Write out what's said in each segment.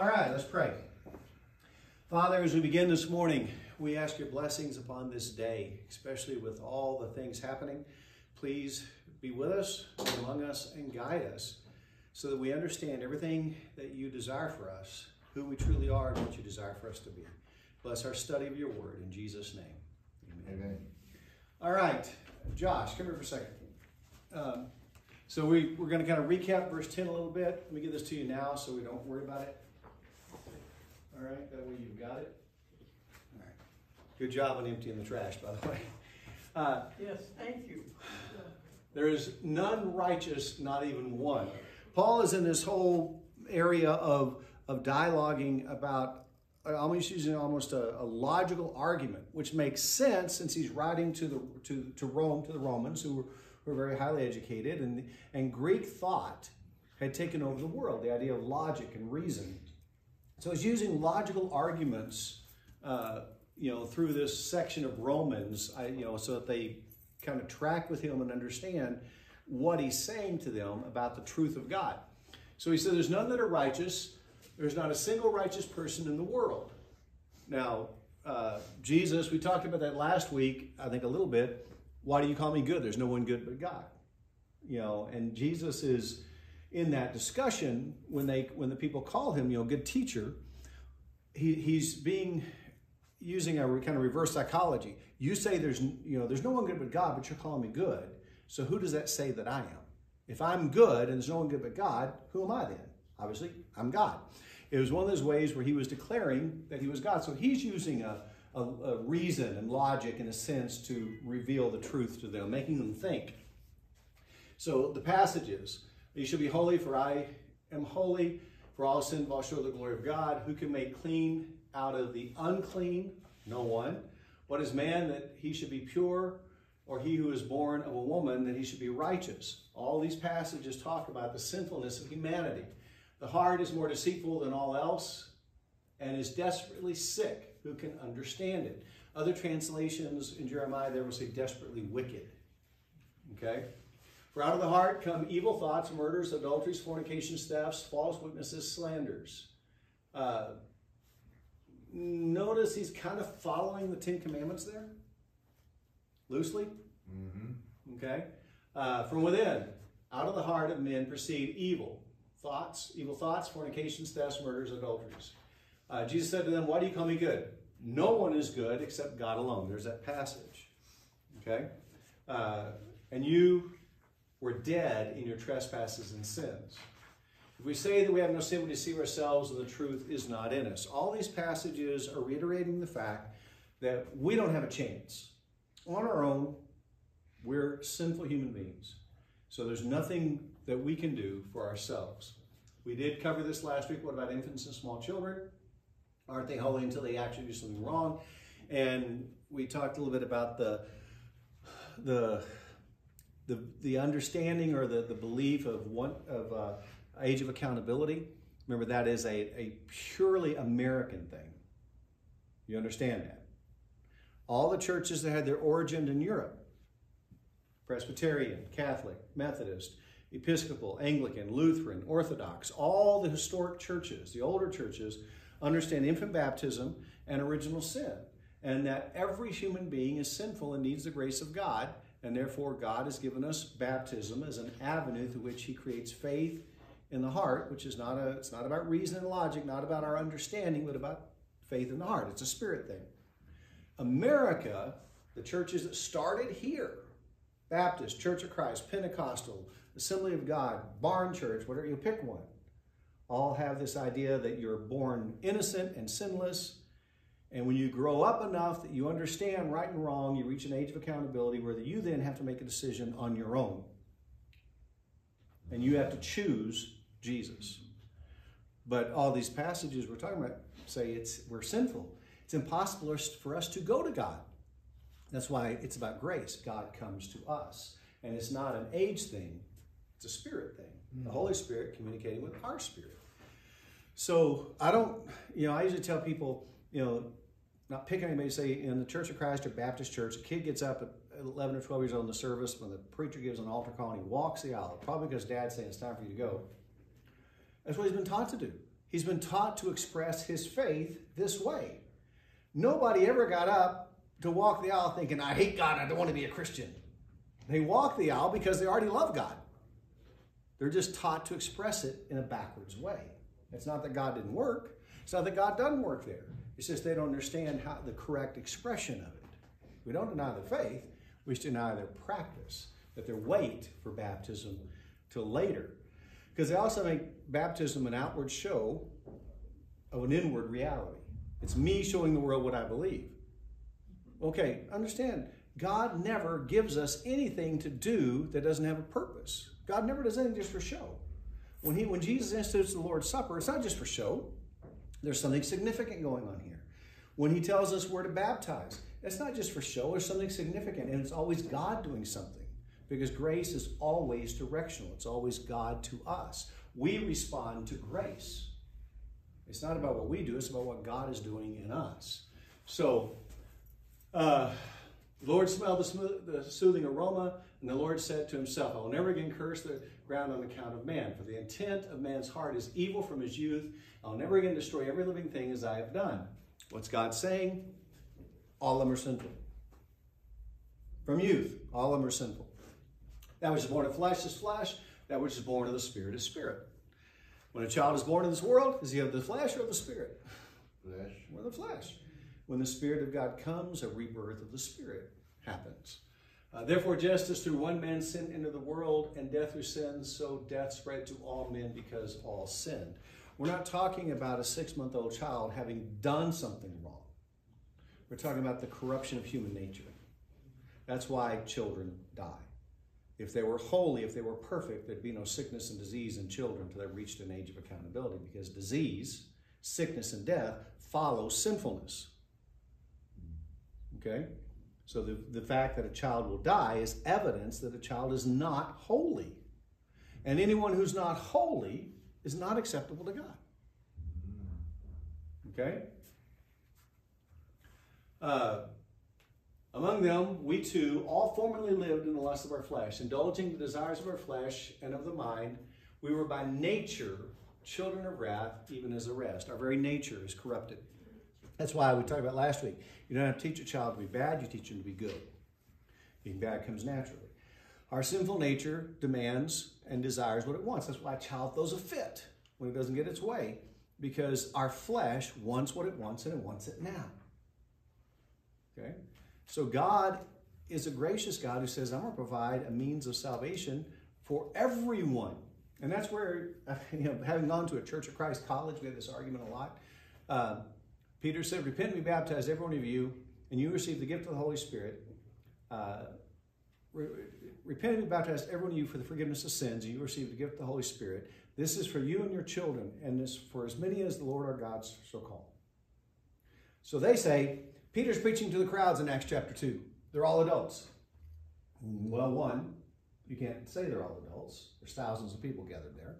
All right, let's pray. Father, as we begin this morning, we ask your blessings upon this day, especially with all the things happening. Please be with us, be among us, and guide us so that we understand everything that you desire for us, who we truly are, and what you desire for us to be. Bless our study of your word in Jesus' name. Amen. Amen. All right, Josh, come here for a second. Um, so we, we're going to kind of recap verse 10 a little bit. Let me give this to you now so we don't worry about it. All right, that way you've got it. All right. Good job on emptying the trash, by the way. Uh, yes, thank you. There is none righteous, not even one. Paul is in this whole area of, of dialoguing about uh, almost using almost a, a, logical argument, which makes sense since he's writing to the to, to Rome, to the Romans, who were, were very highly educated, and, and Greek thought had taken over the world, the idea of logic and reason. So he's using logical arguments, uh, you know, through this section of Romans, I, you know, so that they kind of track with him and understand what he's saying to them about the truth of God. So he said, There's none that are righteous. There's not a single righteous person in the world. Now, uh, Jesus, we talked about that last week, I think a little bit. Why do you call me good? There's no one good but God. You know, and Jesus is in that discussion when they when the people call him, you know, good teacher. He, he's being using a kind of reverse psychology. You say there's you know there's no one good but God, but you're calling me good. So who does that say that I am? If I'm good and there's no one good but God, who am I then? Obviously, I'm God. It was one of those ways where he was declaring that he was God. So he's using a, a, a reason and logic in a sense to reveal the truth to them, making them think. So the passages, you shall be holy for I am holy, for all sin fall short of the glory of God. Who can make clean out of the unclean? No one. What is man that he should be pure? Or he who is born of a woman that he should be righteous? All these passages talk about the sinfulness of humanity. The heart is more deceitful than all else and is desperately sick. Who can understand it? Other translations in Jeremiah, there will say desperately wicked. Okay? For out of the heart come evil thoughts, murders, adulteries, fornications, thefts, false witnesses, slanders. Uh, notice he's kind of following the Ten Commandments there, loosely. Mm-hmm. Okay? Uh, from within, out of the heart of men proceed evil thoughts, evil thoughts, fornications, thefts, murders, adulteries. Uh, Jesus said to them, Why do you call me good? No one is good except God alone. There's that passage. Okay? Uh, and you were dead in your trespasses and sins. If we say that we have no sin, we deceive ourselves and the truth is not in us. All these passages are reiterating the fact that we don't have a chance. On our own, we're sinful human beings. So there's nothing that we can do for ourselves. We did cover this last week. What about infants and small children? Aren't they holy until they actually do something wrong? And we talked a little bit about the the the, the understanding or the, the belief of one of uh, age of accountability. Remember that is a, a purely American thing. You understand that? All the churches that had their origin in Europe, Presbyterian, Catholic, Methodist, Episcopal, Anglican, Lutheran, Orthodox, all the historic churches, the older churches, understand infant baptism and original sin, and that every human being is sinful and needs the grace of God, and therefore God has given us baptism as an avenue through which He creates faith in the heart, which is not a it's not about reason and logic, not about our understanding, but about faith in the heart. It's a spirit thing. America, the churches that started here, Baptist, Church of Christ, Pentecostal, Assembly of God, Barn Church, whatever you pick one, all have this idea that you're born innocent and sinless. And when you grow up enough that you understand right and wrong, you reach an age of accountability where you then have to make a decision on your own. And you have to choose Jesus. But all these passages we're talking about say it's we're sinful. It's impossible for us to go to God. That's why it's about grace. God comes to us. And it's not an age thing, it's a spirit thing. Mm-hmm. The Holy Spirit communicating with our spirit. So I don't, you know, I usually tell people, you know, not pick anybody, say in the Church of Christ or Baptist church, a kid gets up at 11 or 12 years old in the service when the preacher gives an altar call and he walks the aisle, probably because dad's saying it's time for you to go. That's what he's been taught to do. He's been taught to express his faith this way. Nobody ever got up to walk the aisle thinking, I hate God, I don't want to be a Christian. They walk the aisle because they already love God. They're just taught to express it in a backwards way. It's not that God didn't work. It's not that God doesn't work there. It's just they don't understand how the correct expression of it. We don't deny their faith. We deny their practice, that they wait for baptism till later. Because they also make baptism an outward show of an inward reality. It's me showing the world what I believe. Okay, understand, God never gives us anything to do that doesn't have a purpose. God never does anything just for show. When, he, when Jesus institutes the Lord's Supper, it's not just for show. There's something significant going on here. When he tells us where to baptize, it's not just for show, there's something significant, and it's always God doing something. Because grace is always directional, it's always God to us. We respond to grace. It's not about what we do, it's about what God is doing in us. So, uh, the Lord smelled the, smooth, the, soothing aroma, and the Lord said to himself, I will never again curse the ground on account of man, for the intent of man's heart is evil from his youth. I'll never again destroy every living thing as I have done. What's God saying? All of them are sinful. From youth, all of them are sinful. That which is born of flesh is flesh, that which is born of the spirit is spirit. When a child is born in this world, is he of the flesh or of the spirit? Flesh. Or the flesh. When the Spirit of God comes, a rebirth of the Spirit happens. Uh, therefore, just as through one man sin into the world and death through sin, so death spread to all men because all sinned. We're not talking about a six month old child having done something wrong. We're talking about the corruption of human nature. That's why children die. If they were holy, if they were perfect, there'd be no sickness and disease in children until they reached an age of accountability because disease, sickness, and death follow sinfulness. Okay? So the, the fact that a child will die is evidence that a child is not holy. And anyone who's not holy is not acceptable to God. Okay? Uh, among them, we too all formerly lived in the lust of our flesh, indulging the desires of our flesh and of the mind. We were by nature children of wrath, even as the rest. Our very nature is corrupted. That's why we talked about last week. You don't have to teach a child to be bad, you teach them to be good. Being bad comes naturally. Our sinful nature demands and desires what it wants. That's why a child throws a fit when it doesn't get its way, because our flesh wants what it wants and it wants it now. Okay? So God is a gracious God who says, I'm going to provide a means of salvation for everyone. And that's where, you know, having gone to a Church of Christ college, we had this argument a lot. Uh, Peter said, Repent and be baptized, every one of you, and you receive the gift of the Holy Spirit. Uh, re- repent and be baptized, every one of you, for the forgiveness of sins, and you receive the gift of the Holy Spirit. This is for you and your children, and this for as many as the Lord our God shall call. So they say, Peter's preaching to the crowds in Acts chapter 2. They're all adults. Well, one, you can't say they're all adults. There's thousands of people gathered there.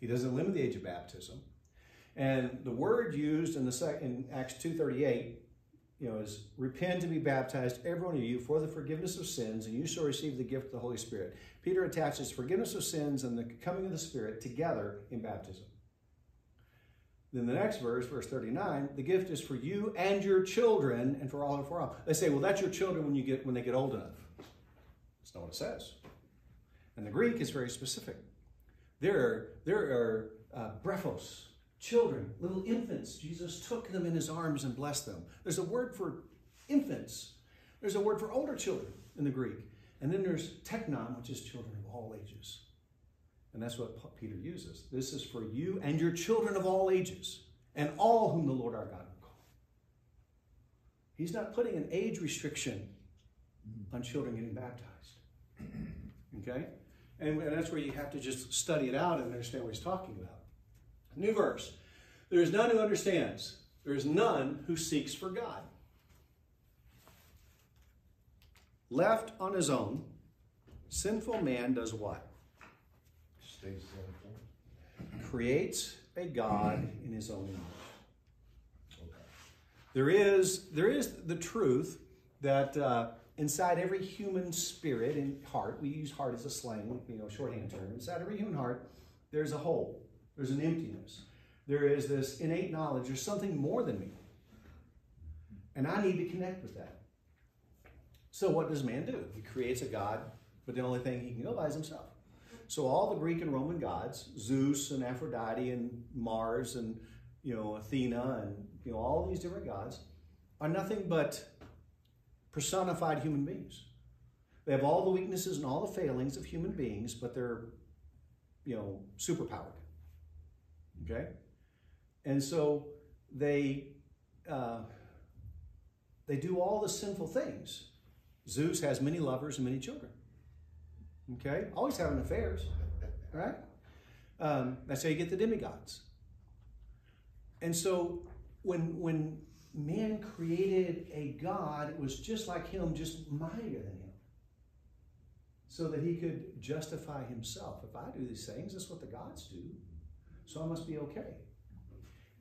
He doesn't limit the age of baptism. And the word used in the sec- in Acts 2:38, you know, is repent and be baptized, every one of you, for the forgiveness of sins, and you shall receive the gift of the Holy Spirit. Peter attaches forgiveness of sins and the coming of the Spirit together in baptism. Then the next verse, verse 39, the gift is for you and your children and for all and for all. They say, well, that's your children when you get when they get old enough. That's not what it says. And the Greek is very specific. There are, there are uh, brephos, children, little infants. Jesus took them in his arms and blessed them. There's a word for infants. There's a word for older children in the Greek. And then there's teknon, which is children of all ages. And that's what Peter uses. This is for you and your children of all ages, and all whom the Lord our God will call. He's not putting an age restriction on children getting baptized. Okay? And, and that's where you have to just study it out and understand what he's talking about. New verse. There is none who understands. There is none who seeks for God. Left on his own, sinful man does what? Stay sinful. Creates a God in his own image. Okay. There is, there is the truth that uh, inside every human spirit and heart, we use heart as a slang, you know, shorthand term. Inside every human heart, there's a hole. There's an emptiness. there is this innate knowledge, there's something more than me. And I need to connect with that. So what does man do? He creates a God, but the only thing he can go by is himself. So all the Greek and Roman gods, Zeus and Aphrodite and Mars and you know Athena and you know all these different gods, are nothing but personified human beings. They have all the weaknesses and all the failings of human beings, but they're you know superpowered. Okay, and so they uh, they do all the sinful things. Zeus has many lovers and many children. Okay? Always having affairs. Right? Um, that's how you get the demigods. And so when when man created a God, it was just like him, just mightier than him. So that he could justify himself. If I do these things, that's what the gods do. So I must be okay.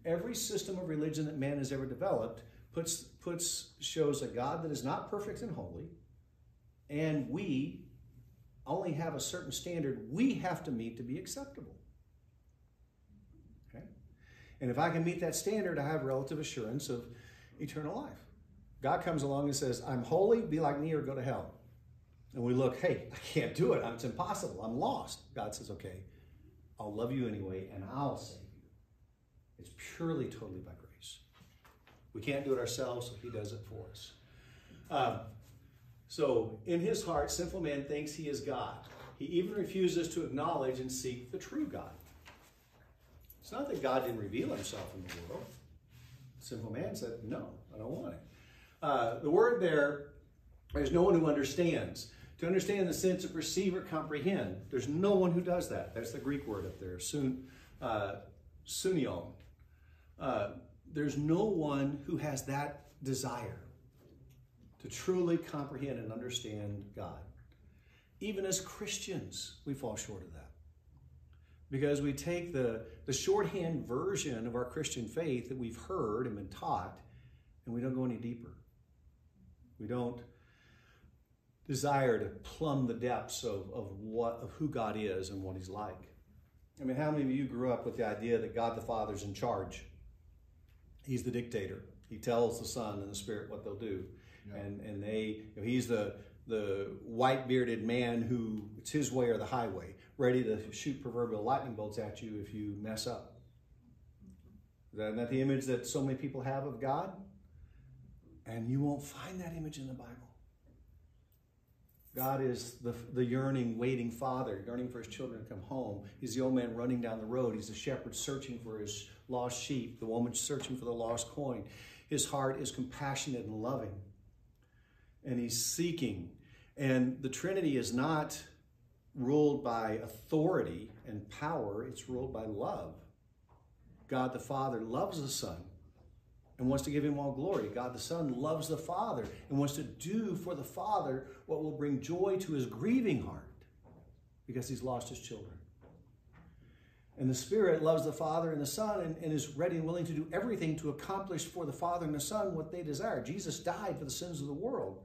Every system of religion that man has ever developed puts puts shows a God that is not perfect and holy, and we only have a certain standard we have to meet to be acceptable. Okay? And if I can meet that standard, I have relative assurance of eternal life. God comes along and says, I'm holy, be like me or go to hell. And we look, hey, I can't do it. It's impossible. I'm lost. God says, okay, I'll love you anyway and I'll save you. It's purely, totally by grace. We can't do it ourselves, so He does it for us. Um, so, in his heart, sinful man thinks he is God. He even refuses to acknowledge and seek the true God. It's not that God didn't reveal himself in the world. Sinful man said, No, I don't want it. Uh, the word there is no one who understands. To understand the sense of perceive or comprehend, there's no one who does that. That's the Greek word up there, sun, uh, sunion. Uh, there's no one who has that desire to truly comprehend and understand God. Even as Christians, we fall short of that. Because we take the, the shorthand version of our Christian faith that we've heard and been taught, and we don't go any deeper. We don't desire to plumb the depths of, of what of who God is and what He's like. I mean, how many of you grew up with the idea that God the Father's in charge? He's the dictator. He tells the Son and the Spirit what they'll do and and they you know, he's the the white bearded man who it's his way or the highway, ready to shoot proverbial lightning bolts at you if you mess up. Is that, that the image that so many people have of God? And you won't find that image in the Bible. God is the, the yearning, waiting father, yearning for his children to come home. He's the old man running down the road. He's the shepherd searching for his lost sheep, the woman searching for the lost coin. His heart is compassionate and loving and he's seeking. And the Trinity is not ruled by authority and power, it's ruled by love. God the Father loves the Son and wants to give him all glory. God the Son loves the Father and wants to do for the Father what will bring joy to his grieving heart because he's lost his children. And the Spirit loves the Father and the Son and, and, is ready and willing to do everything to accomplish for the Father and the Son what they desire. Jesus died for the sins of the world.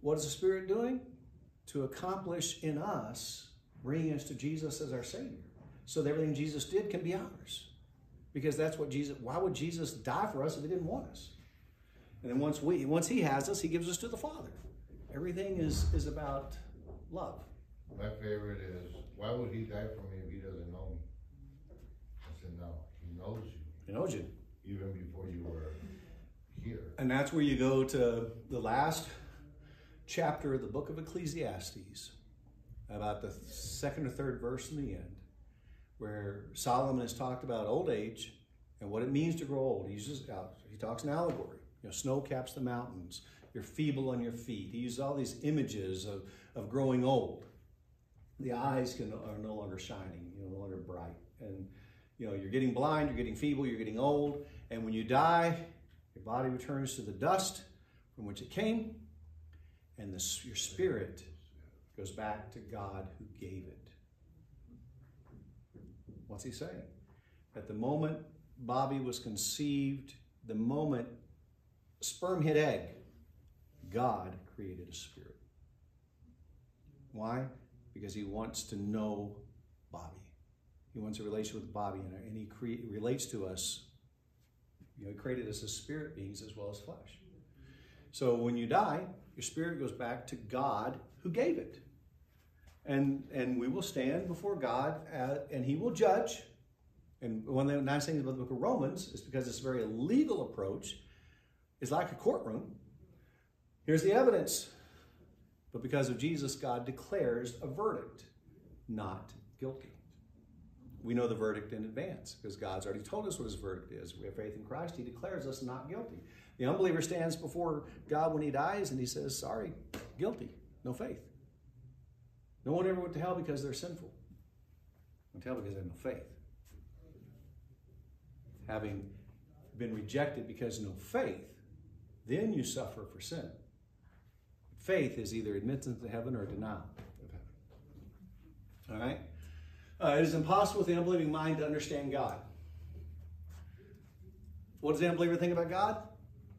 What is the Spirit doing? To accomplish in us, bringing us to Jesus as our Savior. So that everything Jesus did can be ours. Because that's what Jesus, why would Jesus die for us if he didn't want us? And then once we once he has us, he gives us to the Father. Everything is is about love. My favorite is why would he die for me if he doesn't know me? I said, No, he knows you. He knows you. Even before you were here. And that's where you go to the last chapter of the book of Ecclesiastes, about the second or third verse in the end, where Solomon has talked about old age and what it means to grow old. He uses uh, he talks in allegory. You know, snow caps the mountains. You're feeble on your feet. He uses all these images of, of growing old. The eyes can are no longer shining, you know, no longer bright, and you know you're getting blind, you're getting feeble, you're getting old, and when you die, your body returns to the dust from which it came, and the, your spirit goes back to God who gave it. What's he saying? At the moment Bobby was conceived, the moment sperm hit egg, God created a spirit. Why? Because he wants to know Bobby. He wants a relationship with Bobby, and, he cre- relates to us. You know, he created us as spirit beings as well as flesh. So when you die, your spirit goes back to God who gave it. And, and we will stand before God at, and he will judge. And one of the nice things about the book of Romans is because it's a very legal approach, it's like a courtroom. Here's the evidence. But because of Jesus, God declares a verdict, not guilty. We know the verdict in advance because God's already told us what his verdict is. We have faith in Christ. He declares us not guilty. The unbeliever stands before God when he dies and he says, Sorry, guilty, no faith. No one ever went to hell because they're sinful. Went to hell because they had no faith. Having been rejected because no faith, then you suffer for sin. Faith is either admittance to heaven or denial of heaven. All right? Uh, it is impossible for the unbelieving mind to understand God. What does the unbeliever think about God?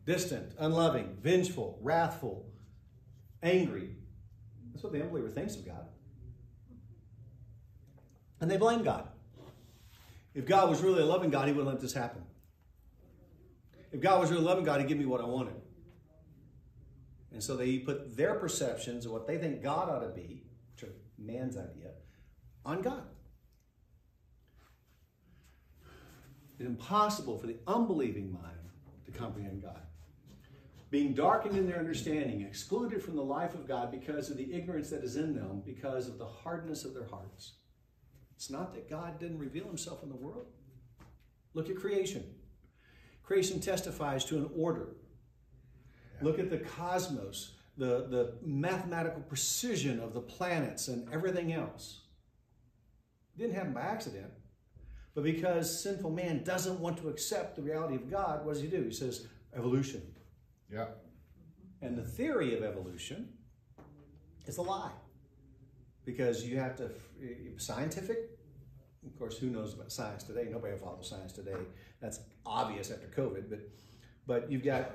Distant, unloving, vengeful, wrathful, angry. That's what the unbeliever thinks of God. And they blame God. If God was really a loving God, He wouldn't let this happen. If God was really a loving God, He'd give me what I wanted. And so they put their perceptions of what they think God ought to be, which are man's idea, on God. It's impossible for the unbelieving mind to comprehend God. Being darkened in their understanding, excluded from the life of God because of the ignorance that is in them, because of the hardness of their hearts. It's not that God didn't reveal himself in the world. Look at creation. Creation testifies to an order. Look at the cosmos, the, the mathematical precision of the planets and everything else. It didn't happen by accident. But because sinful man doesn't want to accept the reality of God, what does he do? He says, evolution. Yeah. And the theory of evolution is a lie. Because you have to, scientific, of course, who knows about science today? Nobody follows science today. That's obvious after COVID. But, but you've got,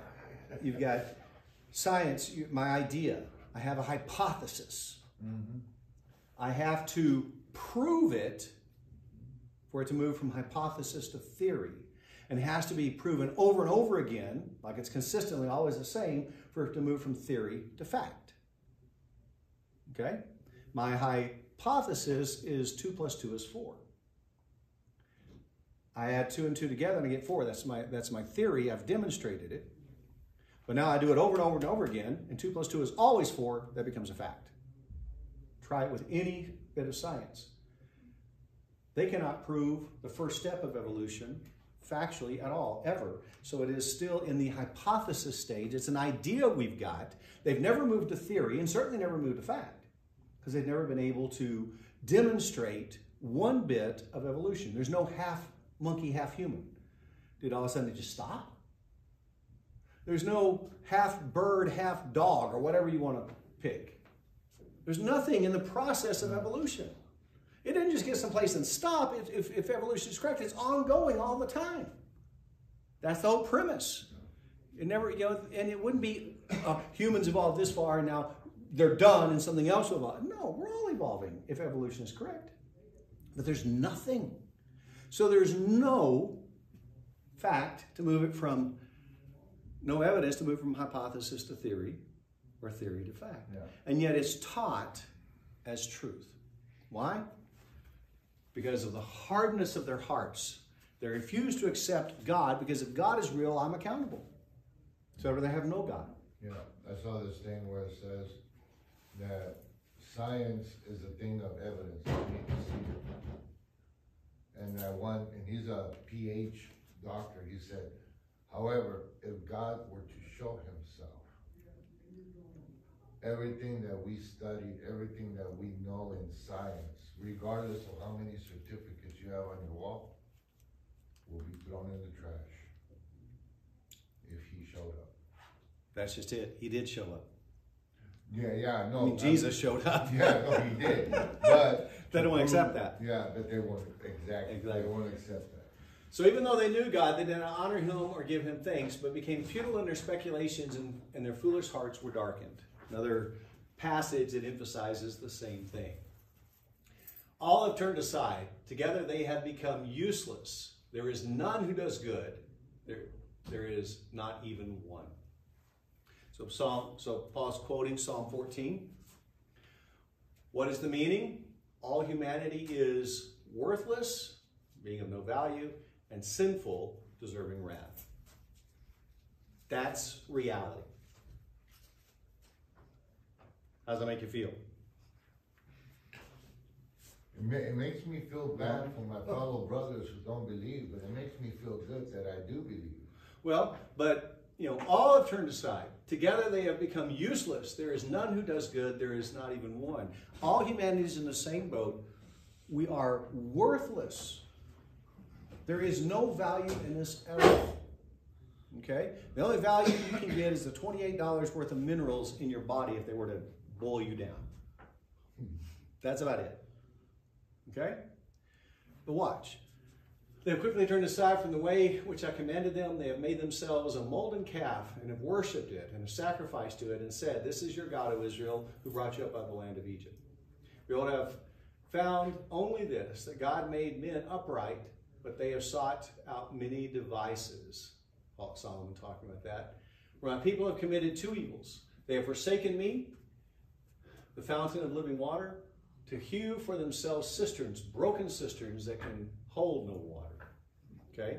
you've got science, my idea. I have a hypothesis. Mm-hmm. I have to prove it for it to move from hypothesis to theory. And it has to be proven over and over again, like it's consistently always the same, for it to move from theory to fact. Okay? My hypothesis is 2 plus 2 is 4. I add 2 and 2 together and I get 4. That's my, that's my theory. I've demonstrated it. But now I do it over and over and over again, and 2 plus 2 is always 4. That becomes a fact. Try it with any bit of science. They cannot prove the first step of evolution factually at all, ever. So it is still in the hypothesis stage. It's an idea we've got. They've never moved to theory and certainly never moved to fact because they've never been able to demonstrate one bit of evolution. There's no half monkey, half human. Did all of a sudden it just stop? There's no half bird, half dog, or whatever you want to pick. There's nothing in the process of evolution. It didn't just get someplace and stop. If, if, if evolution is correct, it's ongoing all the time. That's the whole premise. It never, you know, and it wouldn't be uh, humans evolved this far and now they're done and something else will evolve. No, we're all evolving if evolution is correct. But there's nothing. So there's no fact to move it from, no evidence to move from hypothesis to theory or theory to fact. Yeah. And yet it's taught as truth. Why? because of the hardness of their hearts. They refuse to accept God because if God is real, I'm accountable. So they have no God. Yeah, I saw this thing where it says that science is a thing of evidence. You need to see it. And that one, and he's a PH doctor, he said, however, if God were to show himself, everything that we studied, everything that we know in science, regardless of how many certificates you have on your wall, will be thrown in the trash if he showed up. That's just it. He did show up. Yeah, yeah, no. I mean, Jesus showed up. Yeah, no, he did. But They don't want to accept that. Yeah, but they won't exactly. Exactly. They won't accept that. So even though they knew God, they did not honor him or give him thanks, but became futile in their speculations and, and their foolish hearts were darkened. Another passage that emphasizes the same thing. All have turned aside. Together they have become useless. There is none who does good. There, there is not even one. So Psalm, so Paul's quoting Psalm 14. What is the meaning? All humanity is worthless, being of no value, and sinful, deserving wrath. That's reality. How does that make you feel? It, ma- it makes me feel bad for my fellow brothers who don't believe, but it makes me feel good that I do believe. Well, but you know, all have turned aside. Together they have become useless. There is none who does good. There is not even one. All humanity is in the same boat. We are worthless. There is no value in this at all. Okay? The only value you can get is the $28 worth of minerals in your body if they were to boil you down. That's about it. Okay? But watch. They have quickly turned aside from the way which I commanded them. They have made themselves a molten calf and have worshipped it and have sacrificed to it and said, This is your God, O Israel, who brought you up out of the land of Egypt. We ought to have found only this that God made men upright, but they have sought out many devices. Solomon talking about that. My people have committed two evils. They have forsaken me, the fountain of living water, to hew for themselves cisterns, broken cisterns that can hold no water. Okay?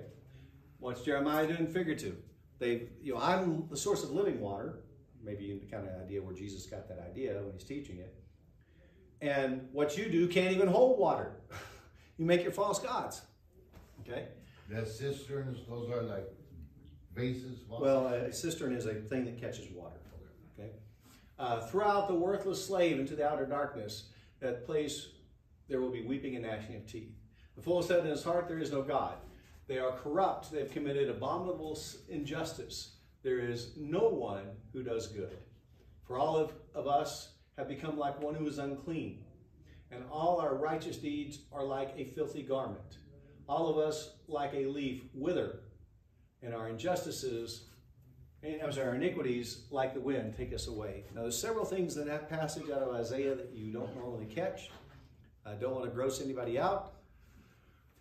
What's Jeremiah doing figurative? They, you know, I'm the source of living water. Maybe you kind of idea where Jesus got that idea when he's teaching it. And what you do can't even hold water. you make your false gods. Okay? The cisterns, those are like vases. Well, a cistern is a thing that catches water. Okay? Uh, throw out the worthless slave into the outer darkness. That place there will be weeping and gnashing of teeth. The fool said in his heart, There is no God. They are corrupt. They've committed abominable injustice. There is no one who does good. For all of, of us have become like one who is unclean, and all our righteous deeds are like a filthy garment. All of us, like a leaf, wither, and our injustices, and I'm our iniquities, like the wind, take us away. Now, there's several things in that passage out of Isaiah that you don't normally catch. I don't want to gross anybody out.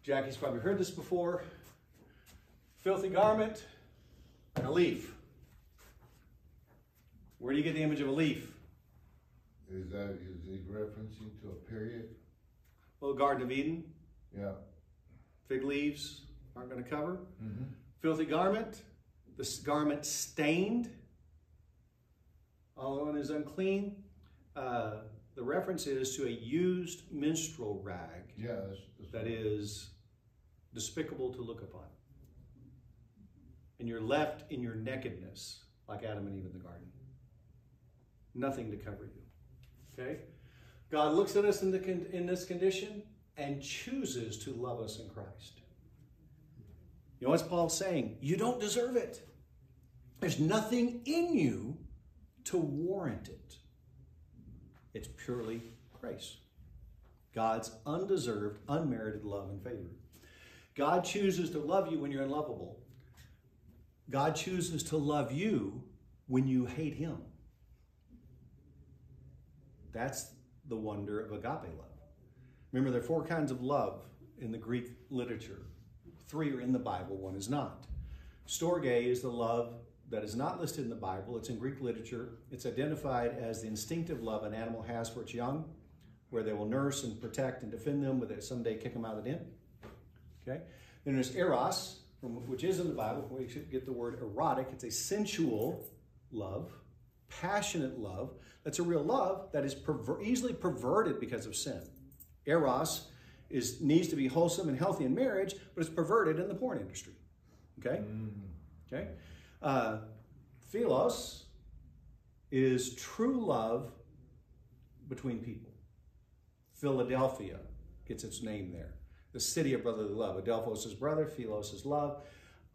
Jackie's probably heard this before. Filthy garment and a leaf. Where do you get the image of a leaf? Is that, is he referencing to a period? Well, Garden of Eden. Yeah. Fig leaves aren't going to cover. Mm-hmm. Filthy garment. This garment stained. All one is unclean. Uh, the reference is to a used menstrual rag. Yeah, that's, that's that is despicable to look upon. And you're left in your nakedness, like Adam and Eve in the garden. Nothing to cover you. Okay? God looks at us in, the in this condition and chooses to love us in Christ. You know what's Paul saying? You don't deserve it. There's nothing in you to warrant it. It's purely grace. God's undeserved, unmerited love and favor. God chooses to love you when you're unlovable. God chooses to love you when you hate Him. That's the wonder of agape love. Remember, there are four kinds of love in the Greek literature. Three are in the Bible, one is not. Storge is the love that is not listed in the Bible. It's in Greek literature. It's identified as the instinctive love an animal has for its young, where they will nurse and protect and defend them, but they someday kick them out of the den. Okay? Then there's eros, which is in the Bible. We get the word erotic. It's a sensual love, passionate love. That's a real love that is perver- easily perverted because of sin. Eros is needs to be wholesome and healthy in marriage, but it's perverted in the porn industry. Okay? Mm-hmm. Okay? Uh, philos is true love between people. Philadelphia gets its name there. The city of brotherly love. Adelphos is brother, Philos is love.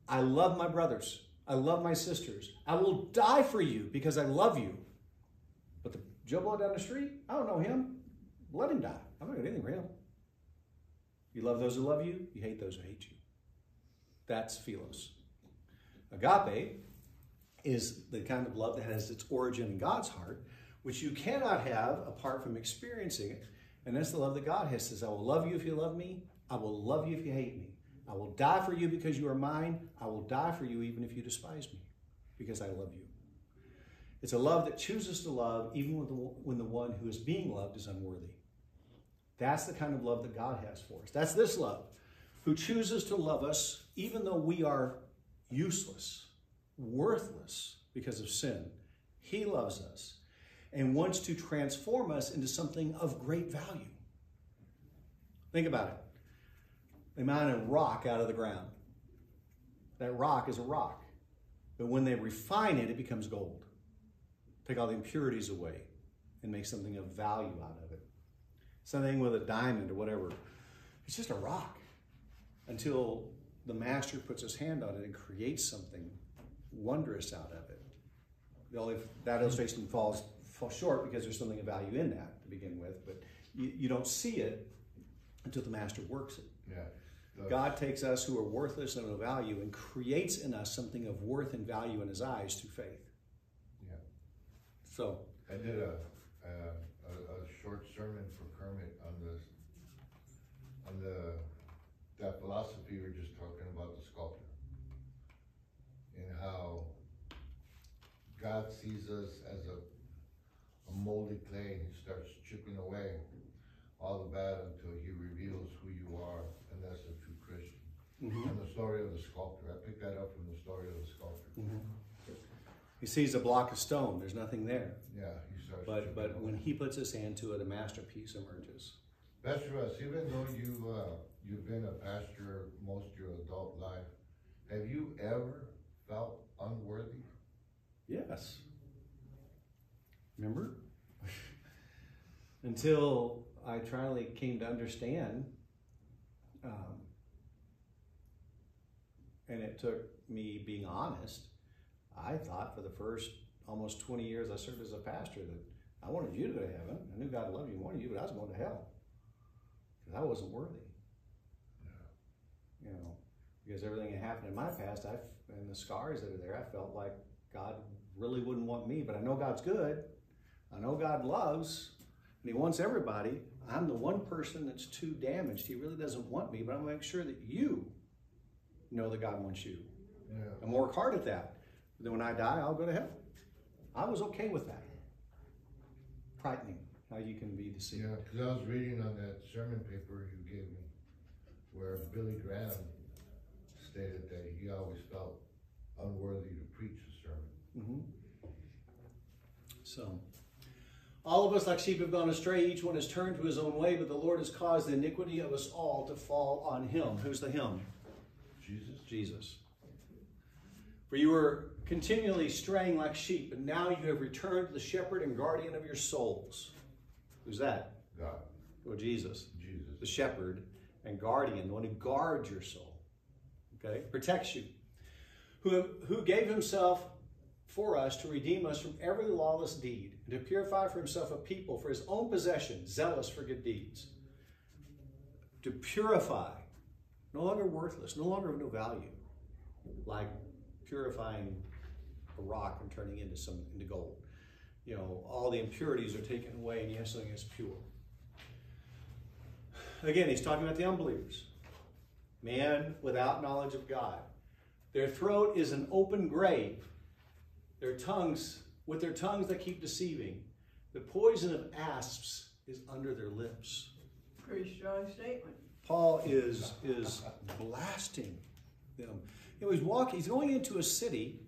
I love my brothers. I love my sisters. I will die for you because I love you. But the Joe Blow down the street, I don't know him. Let him die. I'm not going to do anything for him. You love those who love you, you hate those who hate you. That's Philos. Agape is the kind of love that has its origin in God's heart, which you cannot have apart from experiencing it. And that's the love that God has. Says, I will love you if you love me. I will love you if you hate me. I will die for you because you are mine. I will die for you even if you despise me because I love you. It's a love that chooses to love even when the, when the one who is being loved is unworthy. That's the kind of love that God has for us. That's this love, who chooses to love us even though we are useless, worthless because of sin. He loves us and wants to transform us into something of great value. Think about it. They mine a rock out of the ground. That rock is a rock. But when they refine it, it becomes gold. Take all the impurities away and make something of value out of it. Something with a diamond or whatever. It's just a rock until the master puts his hand on it and creates something wondrous out of it. The only that illustration falls falls short because there's something of value in that to begin with, but you, you don't see it until the master works it. Yeah. God takes us who are worthless and of value and creates in us something of worth and value in his eyes through faith. Yeah. So, I did a, a, a short sermon for Kermit on this, on the, that philosophy we are just talking about, the sculptor. And how God sees us as a, a molded clay and he starts chipping away all the bad until he reveals who you are, and that's a true Christian. Mm-hmm. And the story of the sculptor, I picked that up from the story of the sculptor. Mm-hmm. he sees a block of stone, there's nothing there. Yeah, But, but when he puts his hand to it, a masterpiece emerges. Pastor Russ, even though you, uh, you've been a pastor most of your adult life, have you ever felt unworthy? Yes. Remember? Until I finally came to understand, um, and it took me being honest. I thought for the first almost 20 years I served as a pastor that I wanted you to go to heaven. I knew God loved you and wanted you, but I was going to hell because I wasn't worthy. You know, because everything that happened in my past, I and the scars that are there, I felt like God really wouldn't want me. But I know God's good. I know God loves, and He wants everybody. I'm the one person that's too damaged. He really doesn't want me, but I'm gonna make sure that you know that God wants you Yeah. and work hard at that. Then when I die, I'll go to heaven. I was okay with that. Frightening how you can be deceived. Yeah, because I was reading on that sermon paper you gave me, where Billy Graham stated that he always felt unworthy to preach a sermon. Mhm. So, all of us like sheep have gone astray. Each one has turned to his own way, but the Lord has caused the iniquity of us all to fall on him. Who's the him? Jesus? Jesus. For you were continually straying like sheep, but now you have returned to the shepherd and guardian of your souls. Who's that? God, Well, Jesus, Jesus. the shepherd and guardian, the one who guards your soul. Okay? Protects you. Who, who gave himself for us to redeem us from every lawless deed and to purify for himself a people for his own possession, zealous for good deeds. To purify, no longer worthless, no longer of no value, like purifying a rock and turning into some into gold. You know, all the impurities are taken away and you have something that's pure. Again, he's talking about the unbelievers. Man without knowledge of God. Their throat is an open grave. Their tongues, with their tongues they keep deceiving. The poison of asps is under their lips. Pretty strong statement. Paul is is blasting them. You know, he's walking, he's going into a city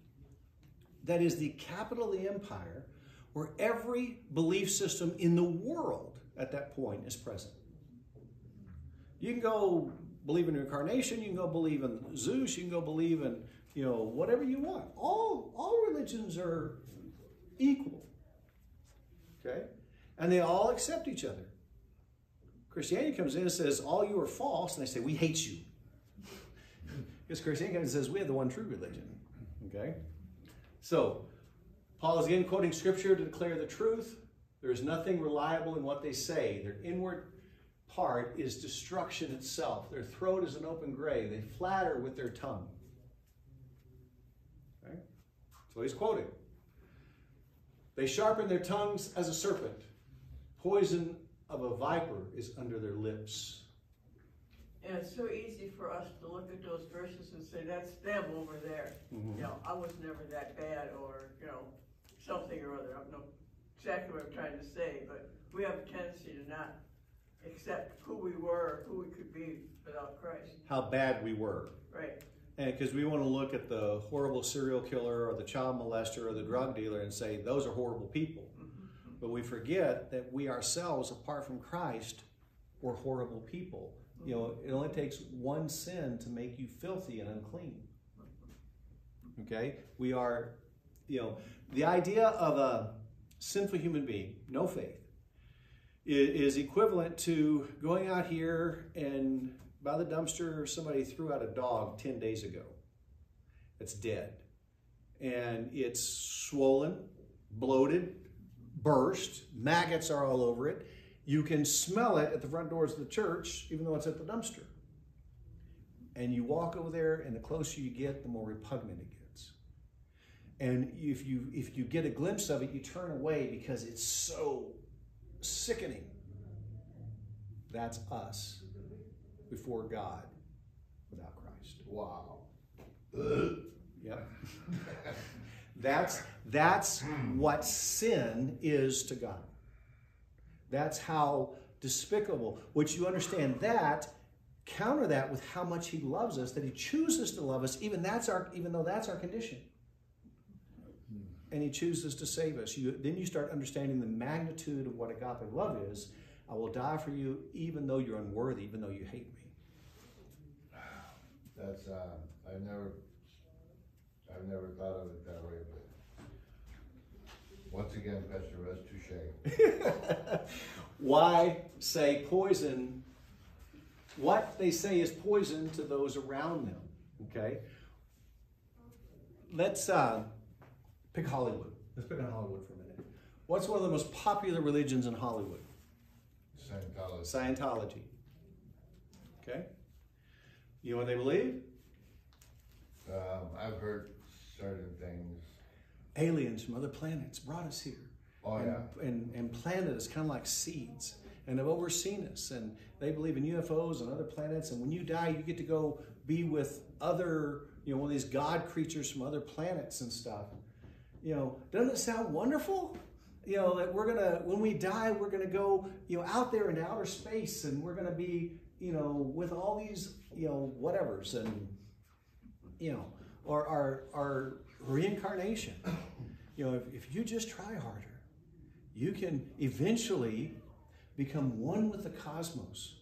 that is the capital of the empire, where every belief system in the world at that point is present. You can go believe in reincarnation, you can go believe in Zeus, you can go believe in, you know, whatever you want. All all religions are equal. Okay? And they all accept each other. Christianity comes in and says, All you are false, and they say, We hate you. Because Christianity says, We have the one true religion. Okay? So, Paul is again quoting scripture to declare the truth. There is nothing reliable in what they say. Their inward part is destruction itself. Their throat is an open grave. They flatter with their tongue. Okay? So he's quoting. They sharpen their tongues as a serpent, poison of a viper is under their lips. And it's so easy for us to look at those verses and say, that's them over there. Mhm. You know, I was never that bad, or, you know, something or other. I don't know exactly what I'm trying to say, but we have a tendency to not accept who we were, who we could be without Christ. How bad we were. Right. And because we want to look at the horrible serial killer or the child molester or the drug dealer and say, those are horrible people. But we forget that we ourselves, apart from Christ, were horrible people. You know, it only takes one sin to make you filthy and unclean. Okay? We are, you know, the idea of a sinful human being, no faith, is equivalent to going out here and by the dumpster, somebody threw out a dog 10 days ago. It's dead. And it's swollen, bloated, burst, maggots are all over it. You can smell it at the front doors of the church, even though it's at the dumpster. And you walk over there, and the closer you get, the more repugnant it gets. And if you if you get a glimpse of it, you turn away because it's so sickening. That's us before God without Christ. Wow. Yep. that's that's hmm. what sin is to God. That's how despicable. Which you understand that, counter that with how much He loves us, that He chooses to love us, even that's our even though that's our condition. And He chooses to save us. You then you start understanding the magnitude of what agape love is. I will die for you, even though you're unworthy, even though you hate me. That's, uh, I've never, I've never thought of it that way, but once again, Pastor Russ, touche. Why say poison? What they say is poison to those around them. Okay. Let's uh, pick Hollywood. Let's pick on Hollywood for a minute. What's one of the most popular religions in Hollywood? Scientology. Scientology. Okay. You know what they believe? Um, I've heard certain things. Aliens from other planets brought us here. Oh, and, yeah. and, and planted us kind of like seeds and have overseen us. And they believe in UFOs and other planets. And when you die, you get to go be with other, you know, one of these God creatures from other planets and stuff. You know, doesn't it sound wonderful? You know, that we're gonna, when we die, we're gonna go, you know, out there into outer space and we're gonna be, you know, with all these, you know, whatevers and, you know, or our, our reincarnation. You know, if, if you just try harder, you can eventually become one with the cosmos.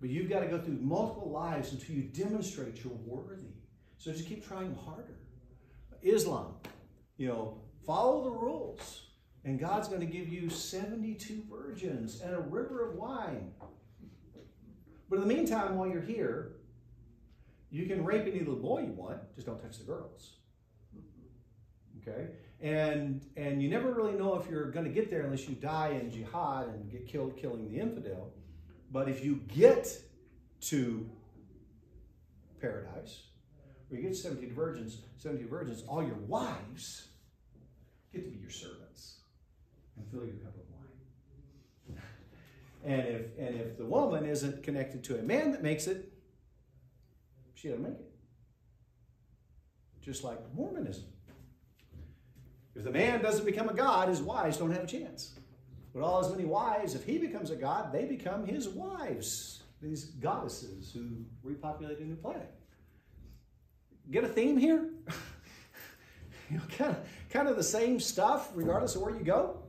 But you've got to go through multiple lives until you demonstrate you're worthy. So just keep trying harder. Islam, you know, follow the rules. And God's going to give you 72 virgins and a river of wine. But in the meantime, while you're here, you can rape any little boy you want, just don't touch the girls. Okay? And and you never really know if you're going to get there unless you die in jihad and get killed killing the infidel. But if you get to paradise, where you get 70 virgins, 70 virgins, all your wives get to be your servants and fill your cup of wine. And if and if the woman isn't connected to a man that makes it, she doesn't make it. Just like Mormonism. If the man doesn't become a god, his wives don't have a chance. But all his many wives, if he becomes a god, they become his wives, these goddesses who repopulate a new planet. Get a theme here? you know, kind of, kind of the same stuff, regardless of where you go.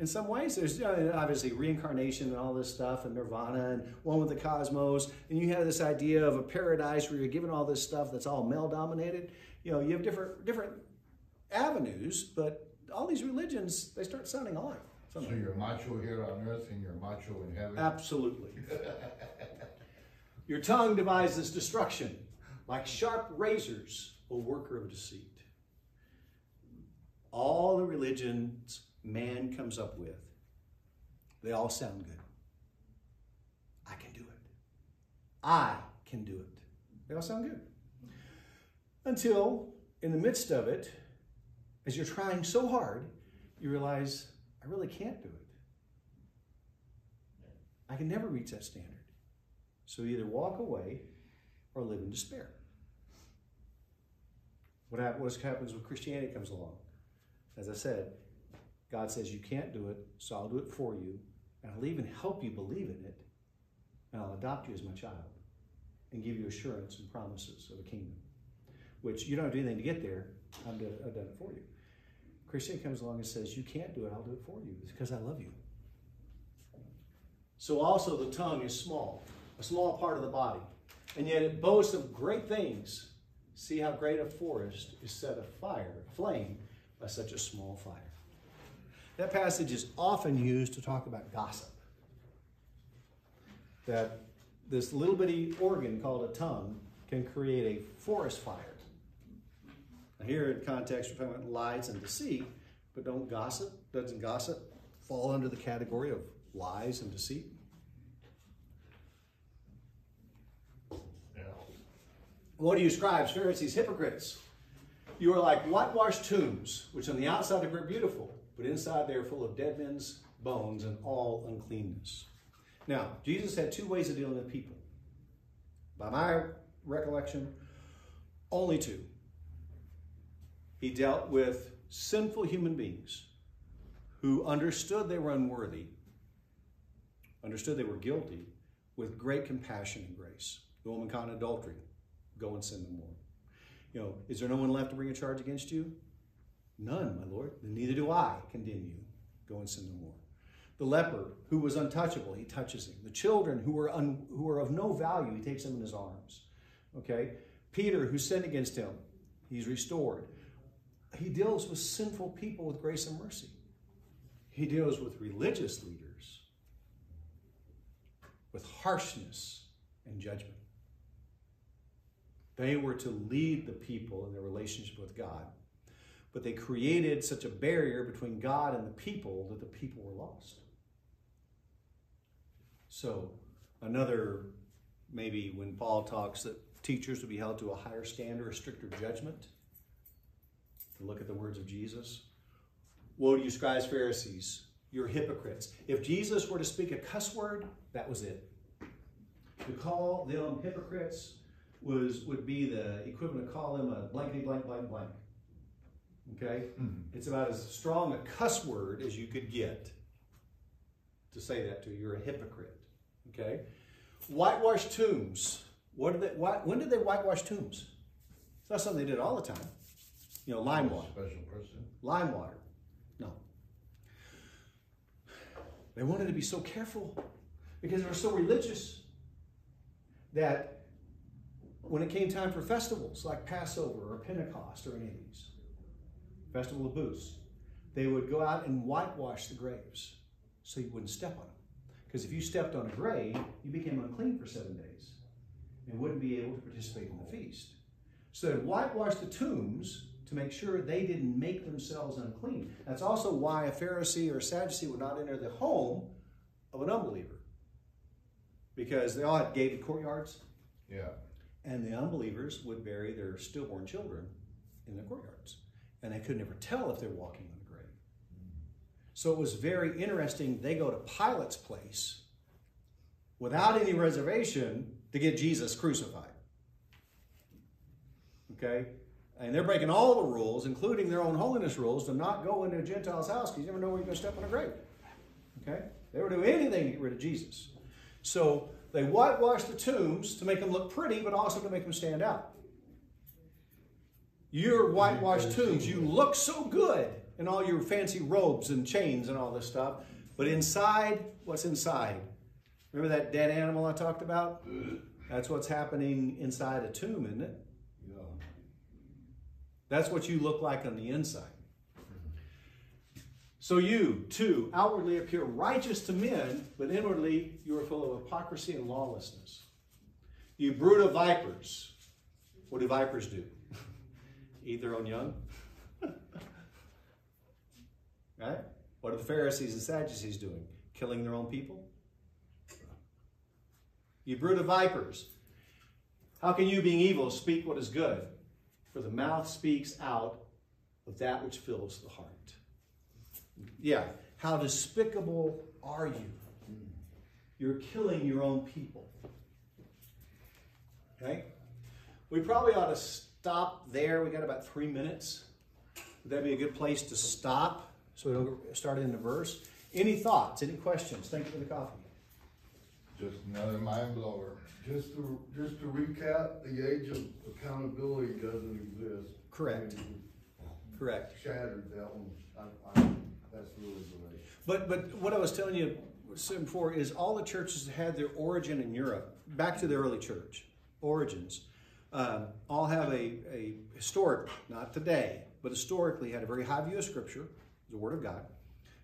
In some ways, there's you know, obviously reincarnation and all this stuff, and nirvana, and one with the cosmos, and you have this idea of a paradise where you're given all this stuff that's all male dominated. You know, you have different different avenues, but all these religions they start sounding alike. So you're macho here on earth and you're macho in heaven? Absolutely. Your tongue devises destruction, like sharp razors, a worker of deceit. All the religions man comes up with, they all sound good. I can do it. I can do it. They all sound good. Until, in the midst of it, as you're trying so hard, you realize, I really can't do it. I can never reach that standard. So either walk away or live in despair. What, happens when Christianity comes along? As I said, God says you can't do it, so I'll do it for you, and I'll even help you believe in it, and I'll adopt you as my child and give you assurance and promises of a kingdom, which you don't have to do anything to get there. I've done it for you. Christianity comes along and says, You can't do it, I'll do it for you. It's because I love you. So also the tongue is small, a small part of the body, and yet it boasts of great things. See how great a forest is set afire, aflame by such a small fire. That passage is often used to talk about gossip. That this little bitty organ called a tongue can create a forest fire. Here in context, we're talking about lies and deceit, but don't gossip, doesn't gossip fall under the category of lies and deceit? Yeah. What do you scribes, Pharisees, hypocrites? You are like whitewashed tombs, which on the outside are beautiful, but inside they are full of dead men's bones and all uncleanness. Now, Jesus had two ways of dealing with people. By my recollection, only two. He dealt with sinful human beings who understood they were unworthy, understood they were guilty, with great compassion and grace. The woman caught in adultery, go and sin no more. You know, is there no one left to bring a charge against you? None, my Lord. Neither do I condemn you. Go and sin no more. The leper who was untouchable, he touches him. The children who were, un, who were of no value, he takes them in his arms. Okay? Peter, who sinned against him, he's restored. He deals with sinful people with grace and mercy. He deals with religious leaders with harshness and judgment. They were to lead the people in their relationship with God. But they created such a barrier between God and the people that the people were lost. So, another maybe when Paul talks that teachers would be held to a higher standard, a stricter judgment, to look at the words of Jesus. Woe to you, scribes, Pharisees, you're hypocrites. If Jesus were to speak a cuss word, that was it. To call them hypocrites was would be the equivalent of call them a blankety blank blank blank. Okay? Mm-hmm. It's about as strong a cuss word as you could get to say that to. You're a hypocrite. Okay? Whitewashed tombs. What did they, why, when did they whitewash tombs? It's not something they did all the time. You know, lime water. Special person. Lime water. No. They wanted to be so careful because they were so religious that when it came time for festivals like Passover or Pentecost or any of these, Festival of Booths, they would go out and whitewash the graves so you wouldn't step on them. Because if you stepped on a grave, you became unclean for seven days and wouldn't be able to participate in the feast. So they whitewashed the tombs to make sure they didn't make themselves unclean. That's also why a Pharisee or a Sadducee would not enter the home of an unbeliever. Because they all had gated courtyards. Yeah. And the unbelievers would bury their stillborn children in the courtyards. And they could never tell if they're walking on the grave. So it was very interesting. They go to Pilate's place without any reservation to get Jesus crucified. Okay? And they're breaking all the rules, including their own holiness rules, to not go into a Gentile's house because you never know where you're going to step on a grave. Okay? They would do anything to get rid of Jesus. So they whitewashed the tombs to make them look pretty, but also to make them stand out. Your whitewashed tombs, you look so good in all your fancy robes and chains and all this stuff, but inside, what's inside? Remember that dead animal I talked about? That's what's happening inside a tomb, isn't it? That's what you look like on the inside. So you, too, outwardly appear righteous to men, but inwardly you are full of hypocrisy and lawlessness. You brood of vipers. What do vipers do? Eat their own young? right? What are the Pharisees and Sadducees doing? Killing their own people? You brood of vipers. How can you, being evil, speak what is good? For the mouth speaks out of that which fills the heart. Yeah, how despicable are you? you're killing your own people. Okay? We probably ought to stop there. We got about three minutes. Would that be a good place to stop so we don't start in the verse? Any thoughts? Any questions? Thank you for the coffee. Just another mind blower. Just to, just to recap, the age of accountability doesn't exist. Correct. And Correct. you Shattered that one, I, I, that's really great. But but what I was telling you before is all the churches had their origin in Europe, back to the early church origins, um, all have a, a historic, not today, but historically had a very high view of Scripture, the Word of God,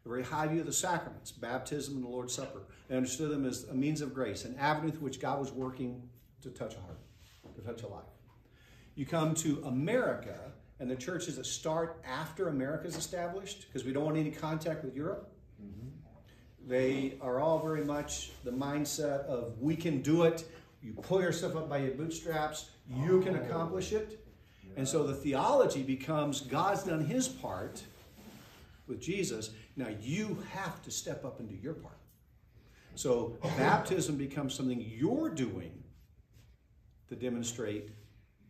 a very high view of the sacraments, baptism and the Lord's Supper. They understood them as a means of grace, an avenue through which God was working to touch a heart, to touch a life. You come to America, and the churches that start after America is established, because we don't want any contact with Europe, mm-hmm. they are all very much the mindset of we can do it. You pull yourself up by your bootstraps, you can oh. accomplish it. And so the theology becomes God's done his part with Jesus. Now you have to step up and do your part. So baptism becomes something you're doing to demonstrate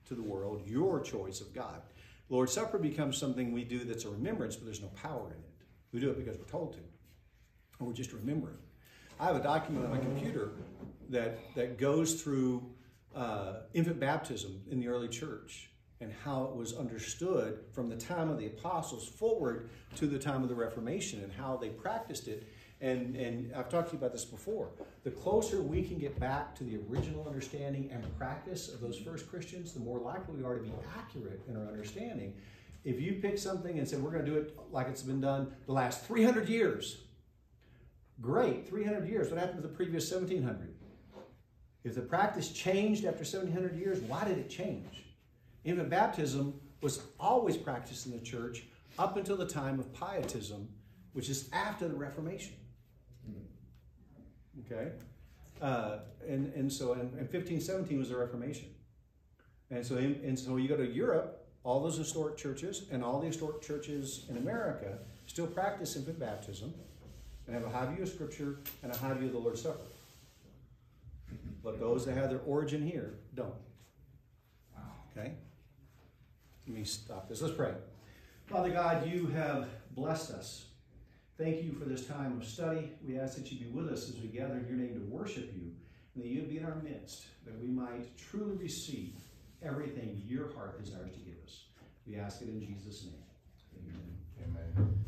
to the world your choice of God. Lord's Supper becomes something we do that's a remembrance, but there's no power in it. We do it because we're told to, or we're just remembering. I have a document on my computer that, that goes through uh, infant baptism in the early church and how it was understood from the time of the apostles forward to the time of the Reformation and how they practiced it. And, and I've talked to you about this before. The closer we can get back to the original understanding and practice of those first Christians, the more likely we are to be accurate in our understanding. If you pick something and say, we're going to do it like it's been done the last 300 years, great, 300 years. What happened to the previous 1700? If the practice changed after 1700 years, why did it change? Infant baptism was always practiced in the church up until the time of pietism, which is after the Reformation. Okay? Uh, and, and so in, in 1517 was the Reformation. And so, in, and so you go to Europe, all those historic churches and all the historic churches in America still practice infant baptism and have a high view of Scripture and a high view of the Lord's Supper. But those that have their origin here don't. Okay? Let me stop this. Let's pray. Father God, you have blessed us. Thank you for this time of study. We ask that you be with us as we gather in your name to worship you, and that you be in our midst, that we might truly receive everything your heart desires to give us. We ask it in Jesus' name. Amen. Amen.